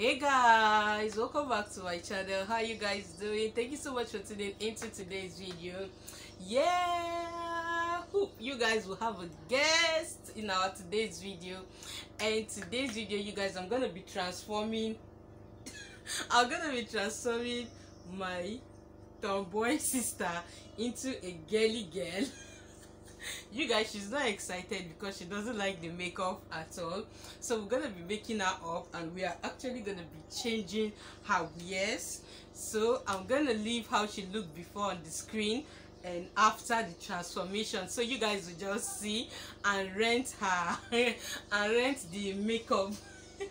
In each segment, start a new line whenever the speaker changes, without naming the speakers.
hey guys welcome back to my channel. How you guys doing? Thank you so much for tuning into today's video. Yeah Hope you guys will have a guest in our today's video. And today's video you guys i'm gonna be transforming i'm gonna be transforming my tomboy sister into a girly girl you guys she's not excited because she doesn't like the makeup at all. So we're gonna be making her up and we are actually gonna be changing her wears so i'm gonna leave how she looked before on the screen and after the transformation. So you guys will just see and rent her and rent the makeup.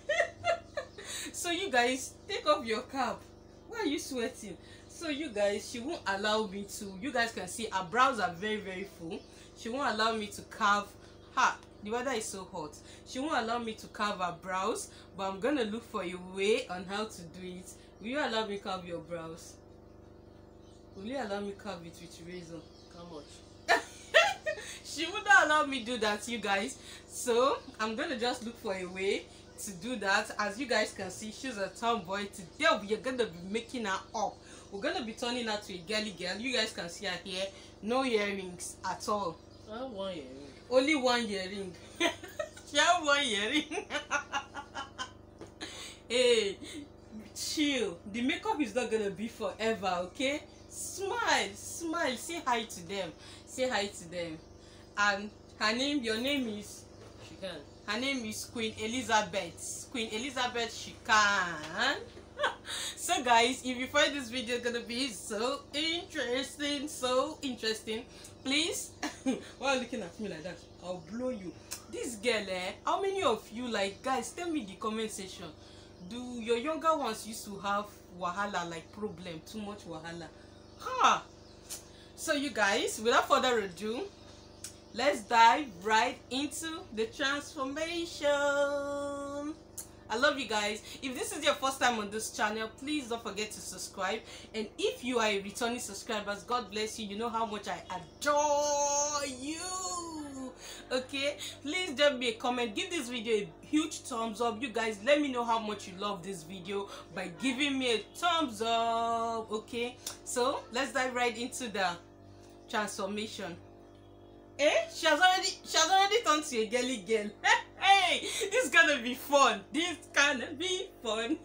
So you guys take off your cap. Why are you sweating? So you guys she won't allow me to. You guys can see her brows are very very full she won't allow me to carve her the weather is so hot. She won't allow me to carve her brows but i'm gonna look for a way on how to do it. Will you allow me carve your brows? Will you allow me carve it with razor?
How much?
she wouldn't allow me do that you guys. So i'm gonna just look for a way to do that. As you guys can see she's a tomboy. Today we are gonna be making her up. We're gonna be turning her to a girly girl. You guys can see her here no earrings at all
One
only one earring. She have one earring? Hey chill. The makeup is not gonna be forever okay? Smile smile. Say hi to them. Say hi to them. And her name your name is?
She can.
her name is queen elizabeth. Queen elizabeth she can so guys if you find this video gonna be so interesting so interesting please you looking at me like that? I'll blow you. This girl eh how many of you like guys tell me the comment section. Do your younger ones used to have wahala like problem too much wahala? Huh. So you guys without further ado let's dive right into the transformation i love you guys. If this is your first time on this channel please don't forget to subscribe. And if you are a returning subscribers god bless you. You know how much i adore you. Okay? Please drop me a comment. Give this video a huge thumbs up. You guys let me know how much you love this video by giving me a thumbs up. Okay? So let's dive right into the transformation. Eh? She has already she has already turned to a girly girl. hey, this is gonna be fun. This gonna be fun.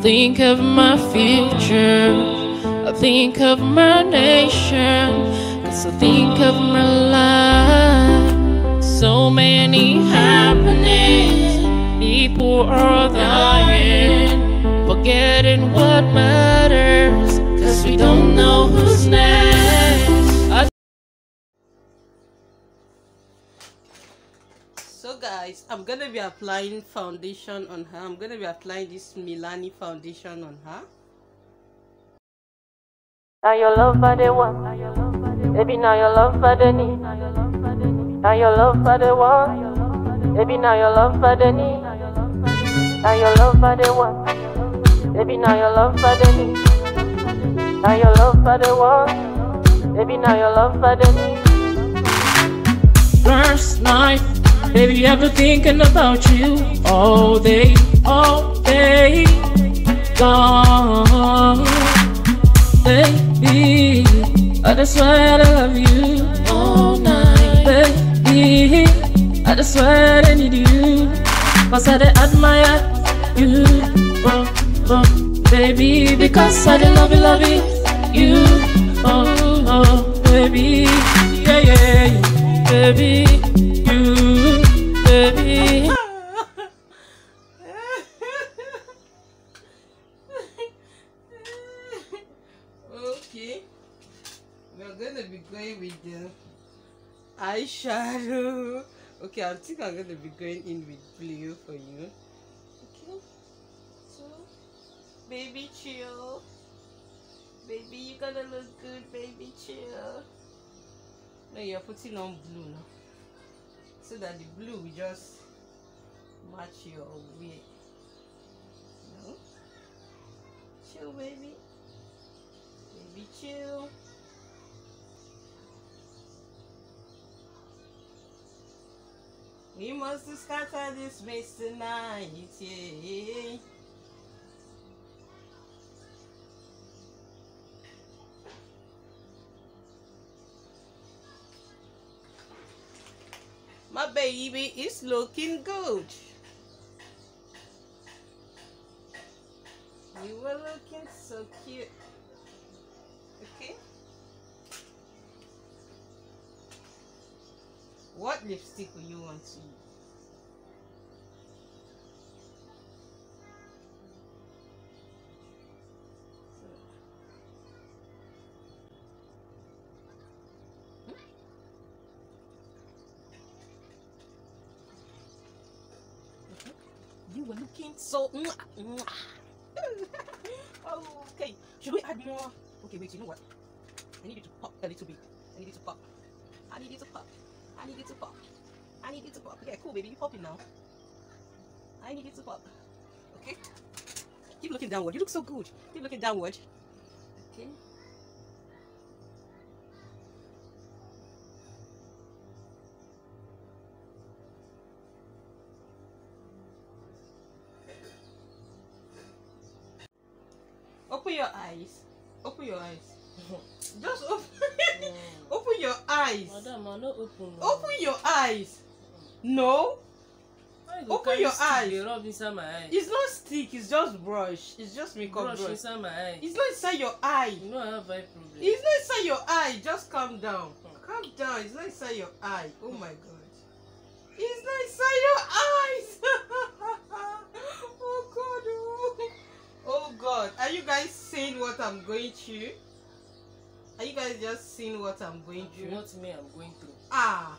Think of my future. I think of my nation. Cause I think of my life. So many happenings. People are dying. Forgetting what matters. Cause we don't know who's next.
So guys, I'm gonna be applying foundation on her. I'm gonna be applying this Milani foundation on her.
Now your love for the one, baby. Now your love for the need. Now your love for the one, baby. Now your love for the need. Now your love for the one, baby. Now your love for the need. Now your love for the one, baby. Now your love for the need.
First night, baby, I've been thinking about you all day, all day long. Baby, I just swear I love you all night. Baby, I just swear I need you. Cause I admire you, oh, oh, baby, because I love you, love you, oh, oh, baby, yeah, yeah, yeah, baby, baby.
Okay. We're gonna be going with the eyeshadow. Okay, I think I'm gonna be going in with blue for you. Okay. So, baby, chill. Baby, you're gonna look good, baby, chill. No, you're putting on blue now. So that the blue will just match your wear. No? Chill, baby. Baby, chill. We must scatter this mess tonight, yeah. My baby is looking good. You were looking so cute. Okay. What lipstick will you want to use? You were looking so. oh, okay. Should we add more? Okay, wait. You know what? I need it to pop a little bit. I need it to pop. I need it to pop. I need it to pop. I need it to pop. Okay, cool, baby. You popping now. I need it to pop. Okay. Keep looking downward. You look so good. Keep looking downward. Okay. Open your eyes. Open your eyes. Just open. open your eyes.
Madam, I no open.
Open your eyes. No. Open your eyes.
dey rub inside my eye.
It's not stick. It's just brush. It's just makeup
brush
brush.
inside my eye.
It's not inside your eye.
You know I have eye problem.
It's not inside your eye. Just calm down. Calm down. It's not inside your eye. Oh my god. It's not inside your eyes. Are you guys seeing what I'm going through? Are you guys just seeing what I'm going
You
through?
what me I'm going through.
Ah.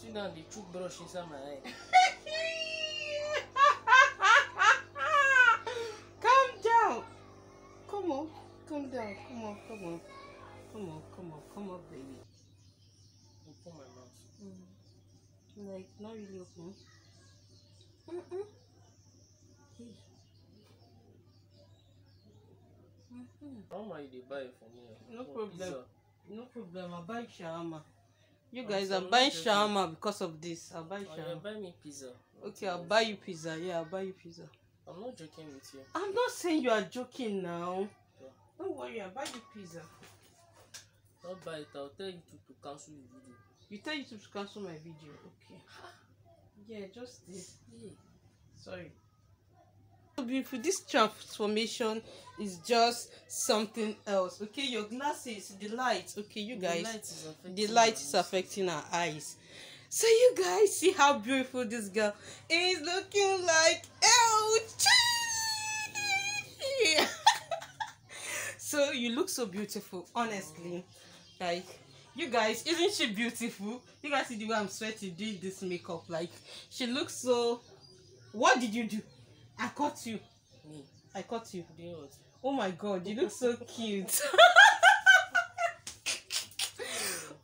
Sit down, dey chook brush inside my eye.
Calm down. Come on. Calm down. Come on. Come on. Come on. Come on. Come on, baby.
Open my mouth.
Like, not really open. Mm-mm. Hey.
How much you dey buy for me?
No
For
problem.
pizza?
No problem. I'll buy shawarma. You
Oh,
guys, I'm
I'm
buying shawarma because of this. I'll buy
Oh, yeah,
shawarma.
buy me pizza.
Okay, I'll buy you pizza. Yeah, I'll buy you pizza.
I'm not joking with you.
I'm not saying you are joking now.
Yeah.
Don't worry, I'll buy you pizza.
Not buy it. I'll tell you to, cancel the video.
You tell YouTube to cancel my video. Okay. Yeah, just this.
Yeah.
Sorry. So beautiful. This transformation is just something else. Okay, your glasses, the light. Okay, you
The
guys.
light is affecting
the light is affecting our eyes. So you guys see how beautiful this girl is looking like. Oh, so you look so beautiful, honestly. Like you guys, isn't she beautiful? You guys see the way I'm sweating doing this makeup. Like she looks so. What did you do? I caught you.
Me.
I caught you.
Doing what?
Oh my god, you look so cute.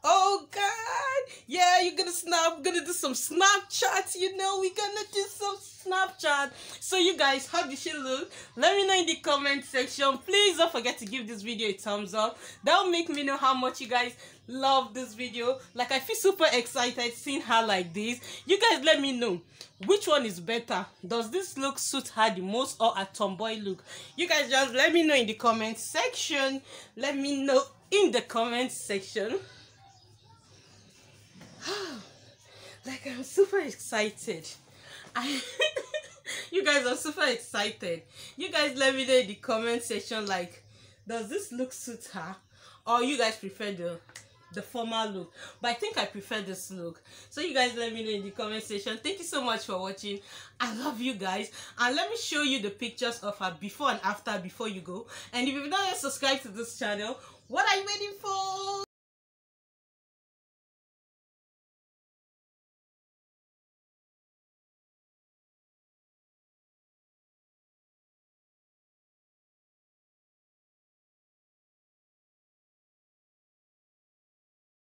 oh god. Yeah, you're gonna snap, gonna do some Snapchat, you know, we're gonna do some Snapchat. So you guys, how did she look? Let me know in the comment section. Please don't forget to give this video a thumbs up. That'll make me know how much you guys love this video. Like I feel super excited seeing her like this. You guys let me know which one is better. Does this look suit her the most or a tomboy look? You guys just let me know in the comment section. Let me know in the comment section. like I'm super excited. I you guys are super excited. You guys let me know in the comment section like does this look suit her? Or you guys prefer the the formal look? But i think i prefer this look. So you guys let me know in the comment section. Thank you so much for watching. I love you guys. And let me show you the pictures of her before and after before you go. And if you've not yet subscribed to this channel what are you waiting for